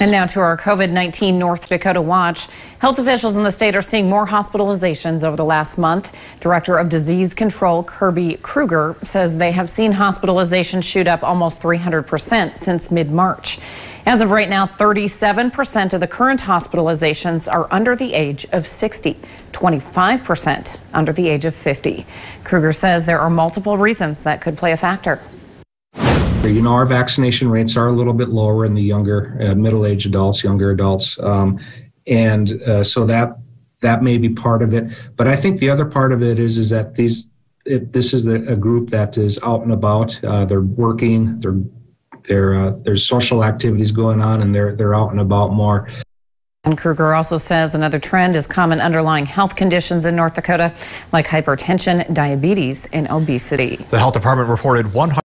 And now to our COVID 19 North Dakota watch. Health officials in the state are seeing more hospitalizations over the last month. Director of Disease Control Kirby Kruger says they have seen hospitalizations shoot up almost 300% since mid March. As of right now, 37% of the current hospitalizations are under the age of 60, 25% under the age of 50. Kruger says there are multiple reasons that could play a factor. You know, our vaccination rates are a little bit lower in the younger, uh, middle-aged adults, younger adults, um, and uh, so that that may be part of it. But I think the other part of it is is that these it, this is a group that is out and about. Uh, they're working. They're they're uh, there's social activities going on, and they're they're out and about more. And Kruger also says another trend is common underlying health conditions in North Dakota, like hypertension, diabetes, and obesity. The health department reported 100.